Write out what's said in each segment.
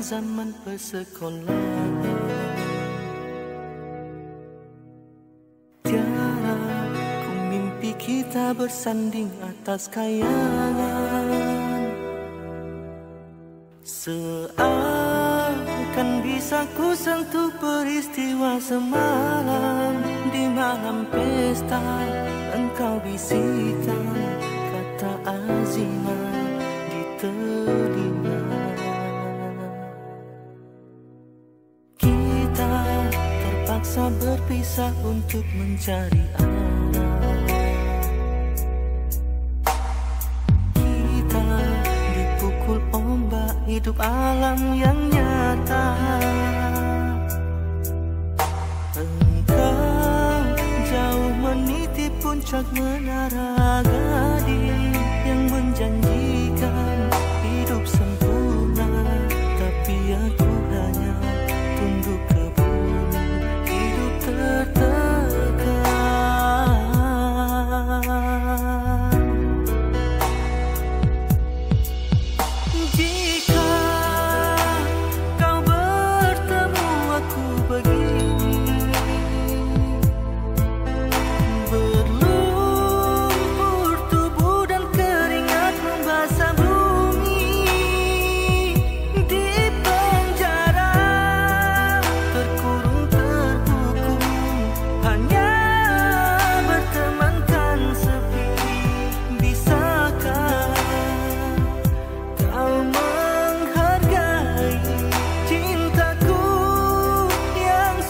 zaman persekolahan Tiada ku mimpi kita bersanding atas kayangan. Seakan bisa ku sentuh peristiwa semalam. Di malam pesta engkau bisikan terpaksa berpisah untuk mencari arah. Kita dipukul ombak hidup alam yang nyata. Engkau jauh meniti puncak menara gading Yang menjanjikan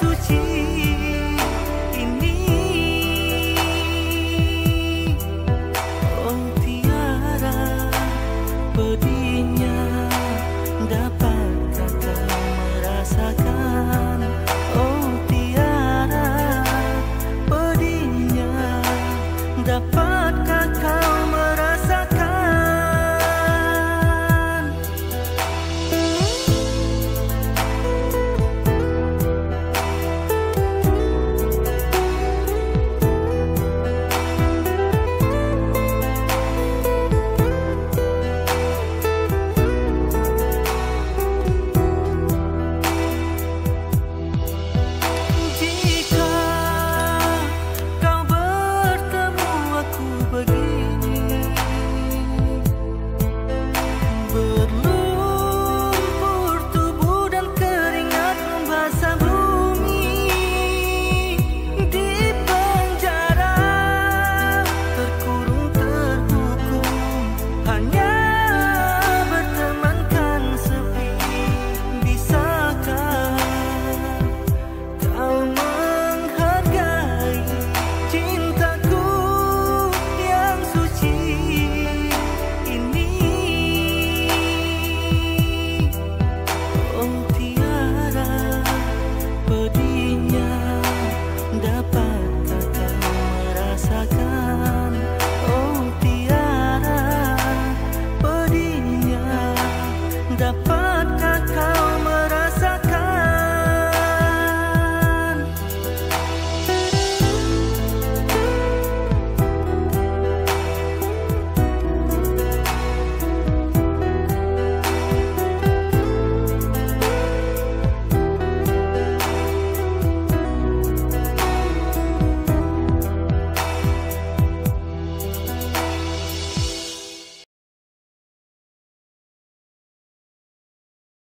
出奇